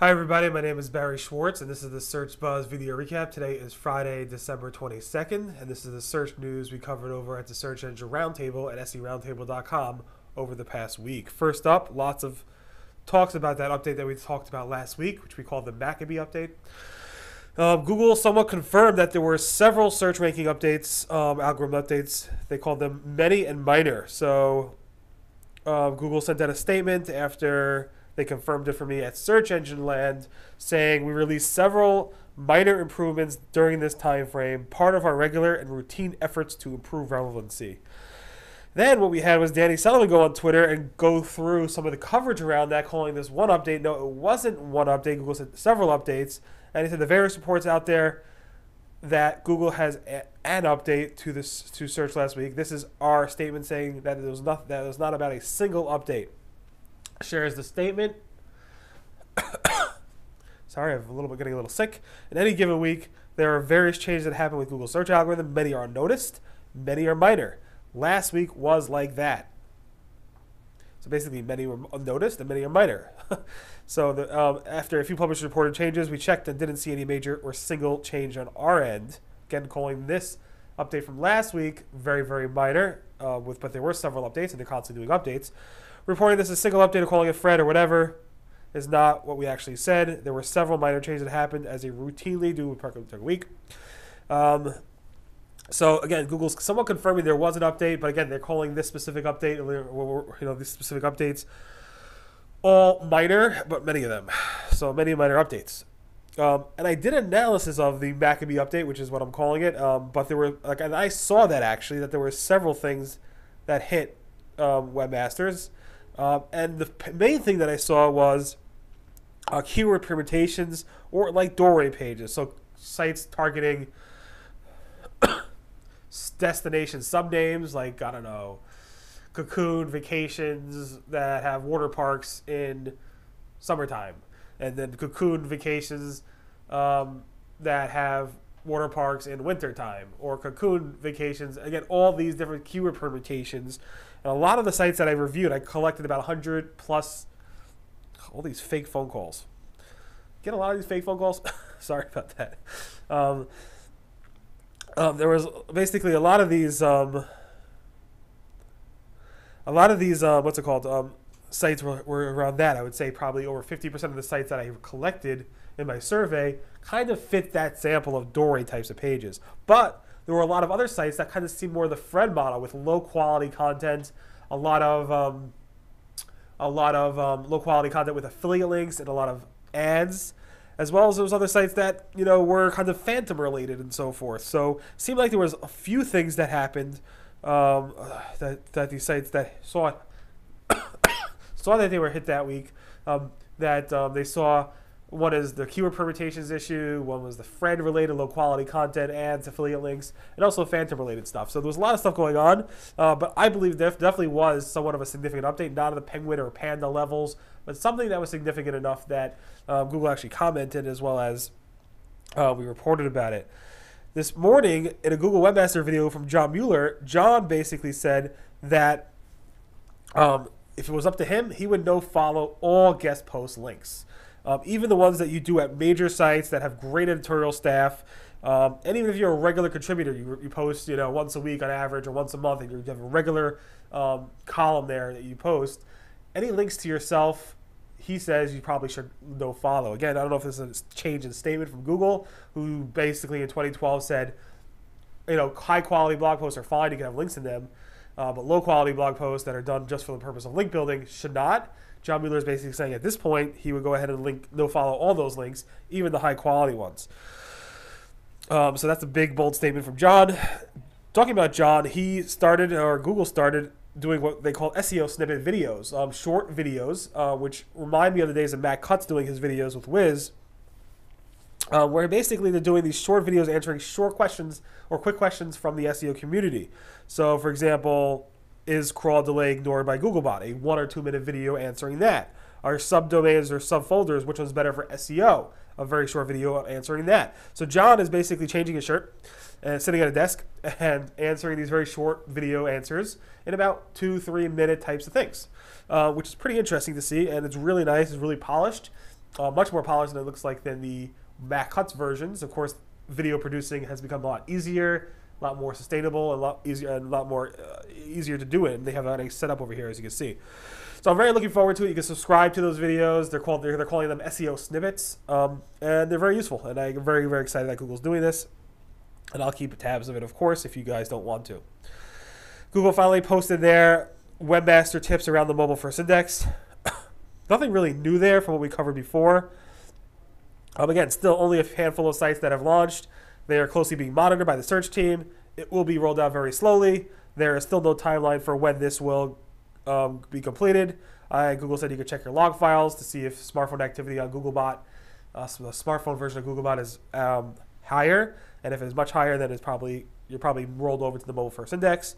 Hi, everybody. My name is Barry Schwartz, and this is the Search Buzz video recap. Today is Friday, December 22nd, and this is the search news we covered over at the Search Engine Roundtable at seroundtable.com over the past week. First up, lots of talks about that update that we talked about last week, which we called the Maccabee update. Um, Google somewhat confirmed that there were several search ranking updates, um, algorithm updates. They called them many and minor. So uh, Google sent out a statement after they confirmed it for me at Search Engine Land, saying we released several minor improvements during this time frame, part of our regular and routine efforts to improve relevancy. Then what we had was Danny Sullivan go on Twitter and go through some of the coverage around that, calling this one update. No, it wasn't one update. Google said several updates, and he said the various reports out there that Google has a, an update to this to search last week. This is our statement saying that it was not that it was not about a single update shares the statement. Sorry, I'm a little bit getting a little sick. In any given week, there are various changes that happen with Google search algorithm. Many are unnoticed, many are minor. Last week was like that. So basically, many were unnoticed and many are minor. so the, um, after a few published reported changes, we checked and didn't see any major or single change on our end. Again, calling this update from last week very, very minor, uh, with but there were several updates and they're constantly doing updates. Reporting this as a single update or calling it Fred or whatever is not what we actually said. There were several minor changes that happened as they routinely do with Parker Week. Um, so again, Google's somewhat confirming there was an update, but again, they're calling this specific update, you know, these specific updates, all minor, but many of them. So many minor updates. Um, and I did analysis of the Maccabee update, which is what I'm calling it. Um, but there were like, and I saw that actually that there were several things that hit um, webmasters. Um, and the main thing that I saw was uh, keyword permutations or like doorway pages. So sites targeting destination subnames like, I don't know, Cancun vacations that have water parks in summertime. And then Cancun vacations um, that have water parks in wintertime or Cancun vacations. Again, all these different keyword permutations and a lot of the sites that I reviewed, I collected about 100 plus all these fake phone calls. Get a lot of these fake phone calls. Sorry about that. Um, um, there was basically a lot of these, um, a lot of these, uh, what's it called? Sites were, were around that. I would say probably over 50% of the sites that I collected in my survey kind of fit that sample of doorway types of pages. But there were a lot of other sites that kind of seemed more the Fred model with low quality content, a lot of um, a lot of um, low quality content with affiliate links and a lot of ads, as well as those other sites that you know were kind of phantom related and so forth. So seemed like there was a few things that happened um, that that these sites that saw saw that they were hit that week um, that um, they saw one is the keyword permutations issue. One was the Fred related low quality content, ads, affiliate links, and also Phantom related stuff. So there was a lot of stuff going on. Uh, but I believe there definitely was somewhat of a significant update, not at the Penguin or Panda levels, but something that was significant enough that um, Google actually commented as well as uh, we reported about it. This morning, in a Google Webmaster video from John Mueller, John basically said that um, if it was up to him, he would no follow all guest post links. Um, even the ones that you do at major sites that have great editorial staff. Um, and even if you're a regular contributor, you, you post you know once a week on average or once a month, and you have a regular um, column there that you post. Any links to yourself, he says you probably should no follow. Again, I don't know if this is a change in statement from Google, who basically in 2012 said, you know, high quality blog posts are fine, you can have links in them, uh, but low quality blog posts that are done just for the purpose of link building should not. John Mueller is basically saying at this point he would go ahead and link no follow all those links, even the high quality ones. Um, so that's a big bold statement from John. Talking about John, he started or Google started doing what they call SEO snippet videos, um, short videos, uh, which remind me of the days of Matt Cutts doing his videos with Wysz, uh, where basically they're doing these short videos answering short questions or quick questions from the SEO community. So, for example, is crawl delay ignored by Googlebot? A one or two minute video answering that. Are subdomains or subfolders, which one's better for SEO? A very short video answering that. So John is basically changing his shirt and sitting at a desk and answering these very short video answers in about two, three minute types of things, uh, which is pretty interesting to see. And it's really nice, it's really polished. uh, much more polished than it looks like than the Matt Cutts versions. Of course, video producing has become a lot easier, a lot more sustainable, a lot easier, and a lot more uh, easier to do it. And they have a nice setup over here, as you can see. So I'm very looking forward to it. You can subscribe to those videos. They're called they're, they're calling them SEO snippets, um, and they're very useful. And I'm very very excited that Google's doing this. And I'll keep tabs of it, of course, if you guys don't want to. Google finally posted their webmaster tips around the mobile first index. Nothing really new there from what we covered before. Um, again, still only a handful of sites that have launched. They are closely being monitored by the search team. It will be rolled out very slowly. There is still no timeline for when this will um, be completed. Uh, Google said you could check your log files to see if smartphone activity on Googlebot, uh, so the smartphone version of Googlebot is um, higher, and if it's much higher, then it's probably you're probably rolled over to the mobile first index.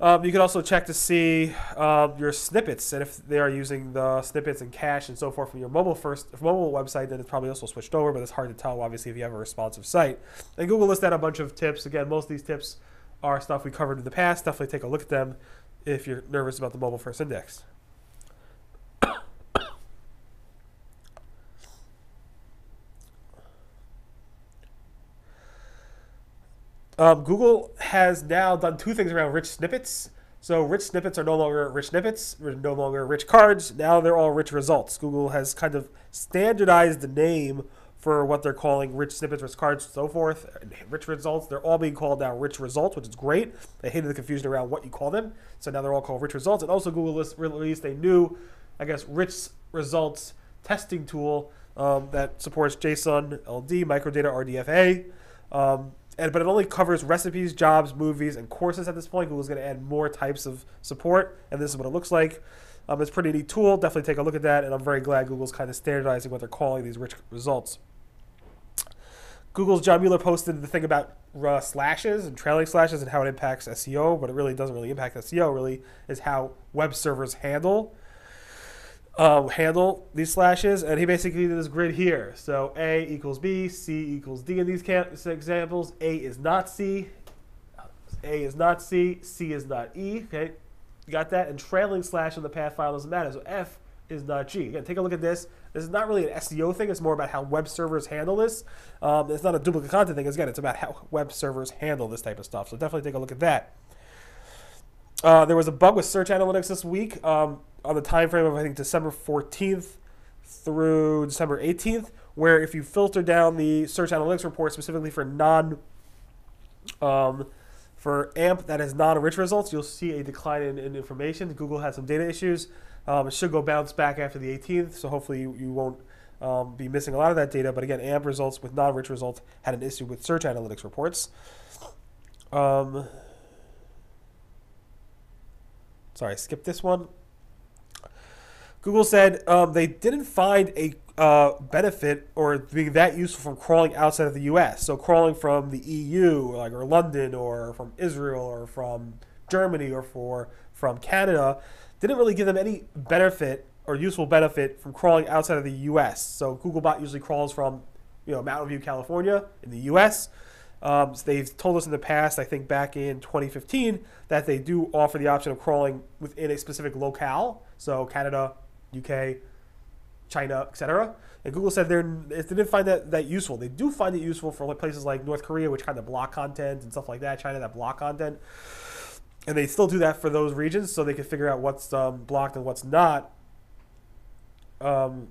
Um, you can also check to see um, your snippets, and if they are using the snippets and cache and so forth from your mobile first mobile website, then it's probably also switched over. But it's hard to tell, obviously, if you have a responsive site. And Google lists out a bunch of tips. Again, most of these tips are stuff we covered in the past. Definitely take a look at them if you're nervous about the mobile first index. Um, Google has now done two things around rich snippets. So rich snippets are no longer rich snippets, no longer rich cards. Now they're all rich results. Google has kind of standardized the name for what they're calling rich snippets, rich cards, so forth. Rich results, they're all being called now rich results, which is great. They hated the confusion around what you call them. So now they're all called rich results. And also Google released a new, I guess, rich results testing tool um, that supports JSON, LD, microdata, RDFA. Um, and but it only covers recipes, jobs, movies, and courses at this point. Google's going to add more types of support, and this is what it looks like. Um, it's a pretty neat tool. Definitely take a look at that, and I'm very glad Google's kind of standardizing what they're calling these rich results. Google's John Mueller posted the thing about uh, slashes and trailing slashes and how it impacts SEO, but it really doesn't really impact SEO. Really, is how web servers handle um, handle these slashes, and he basically did this grid here. So A equals B, C equals D in these examples. A is not C, A is not C, C is not E. Okay, you got that? And trailing slash in the path file doesn't matter. So F is not G. Again, take a look at this. This is not really an SEO thing. It's more about how web servers handle this. Um, it's not a duplicate content thing. Again, it's about how web servers handle this type of stuff. So definitely take a look at that. Uh, there was a bug with search analytics this week. Um, on the time frame of I think December 14th through December 18th, where if you filter down the search analytics report specifically for non um, for AMP that has non-rich results, you'll see a decline in, in information. Google has some data issues. Um, it should go bounce back after the 18th, so hopefully you, you won't um, be missing a lot of that data. But again, AMP results with non-rich results had an issue with search analytics reports. Um, sorry, skip this one. Google said um, they didn't find a uh, benefit or being that useful from crawling outside of the U.S. So crawling from the EU, like or London, or from Israel, or from Germany, or for from Canada, didn't really give them any benefit or useful benefit from crawling outside of the U.S. So Googlebot usually crawls from you know Mountain View, California, in the U.S. Um, so they've told us in the past, I think back in 2015, that they do offer the option of crawling within a specific locale. So Canada, UK, China, etc. And Google said they're, they didn't find that, that useful. They do find it useful for places like North Korea, which kind of block content and stuff like that. China that block content, and they still do that for those regions, so they can figure out what's um, blocked and what's not. Um,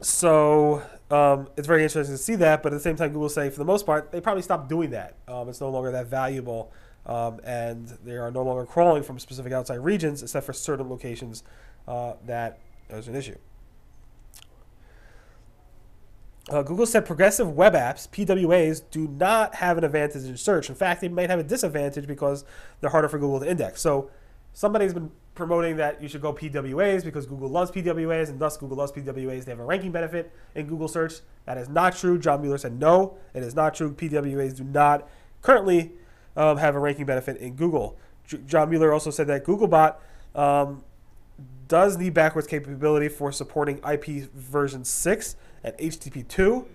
so um, it's very interesting to see that, but at the same time, Google say for the most part they probably stopped doing that. Um, it's no longer that valuable, um, and they are no longer crawling from specific outside regions, except for certain locations uh, that there's an issue. Uh, Google said progressive web apps, PWAs, do not have an advantage in search. In fact, they might have a disadvantage because they're harder for Google to index. So somebody's been promoting that you should go PWAs because Google loves PWAs and thus Google loves PWAs. They have a ranking benefit in Google search. That is not true. John Mueller said no, it is not true. PWAs do not currently um, have a ranking benefit in Google. J- John Mueller also said that Googlebot um, does need backwards capability for supporting IP version 6 and HTTP 2.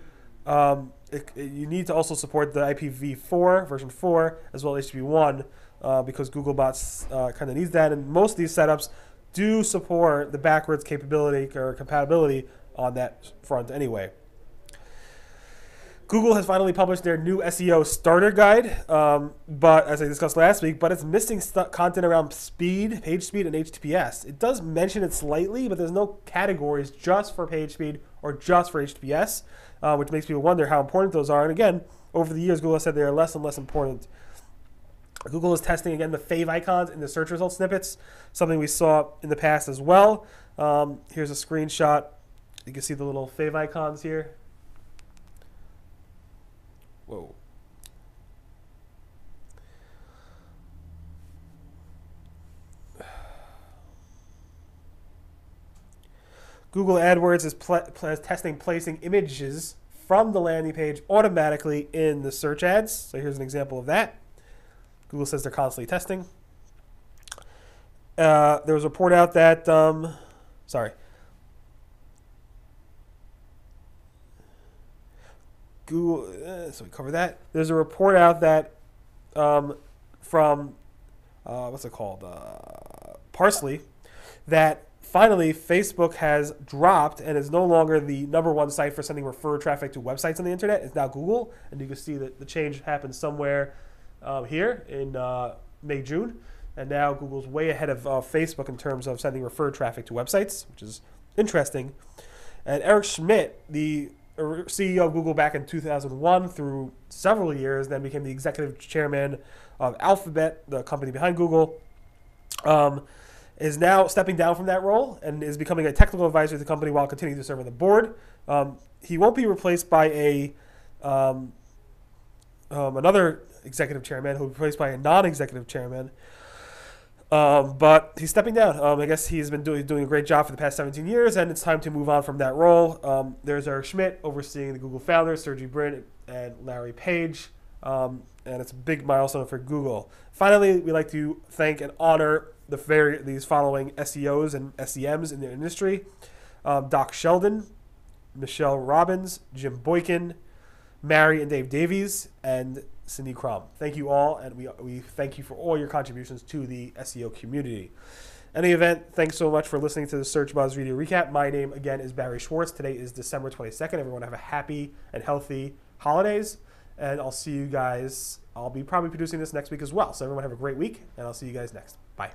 Um, it, it, you need to also support the IPv4 version 4 as well as HTTP 1 uh, because Googlebots uh, kind of needs that. And most of these setups do support the backwards capability or compatibility on that front anyway. Google has finally published their new SEO starter guide, um, but as I discussed last week, but it's missing content around speed, page speed, and HTTPS. It does mention it slightly, but there's no categories just for page speed or just for HTTPS, uh, which makes people wonder how important those are. And again, over the years, Google has said they are less and less important. Google is testing again the favicons in the search result snippets, something we saw in the past as well. Um, here's a screenshot. You can see the little favicons here. Whoa. Google AdWords is pl- pl- testing placing images from the landing page automatically in the search ads. So here's an example of that. Google says they're constantly testing. Uh, there was a report out that, um, sorry, Google. Uh, so we cover that. There's a report out that um, from uh, what's it called, uh, Parse.ly, that finally Facebook has dropped and is no longer the number one site for sending refer traffic to websites on the internet. It's now Google, and you can see that the change happened somewhere um, here in uh, May June, and now Google's way ahead of uh, Facebook in terms of sending referred traffic to websites, which is interesting. And Eric Schmidt, the CEO of Google back in 2001 through several years, then became the executive chairman of Alphabet, the company behind Google. Um, is now stepping down from that role and is becoming a technical advisor to the company while continuing to serve on the board. Um, he won't be replaced by a um, um, another executive chairman who will be replaced by a non-executive chairman. Um, but he's stepping down. Um, I guess he's been doing, doing a great job for the past 17 years, and it's time to move on from that role. Um, there's Eric Schmidt overseeing the Google founders, Sergey Brin and Larry Page, um, and it's a big milestone for Google. Finally, we'd like to thank and honor the very these following SEOs and SEMs in the industry: um, Doc Sheldon, Michelle Robbins, Jim Boykin, Mary and Dave Davies, and Cindy Krum. Thank you all, and we, we thank you for all your contributions to the SEO community. Any event, thanks so much for listening to the Search Buzz Video Recap. My name, again, is Barry Schwartz. Today is December 22nd. Everyone have a happy and healthy holidays, and I'll see you guys. I'll be probably producing this next week as well. So everyone have a great week, and I'll see you guys next. Bye.